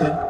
Okay.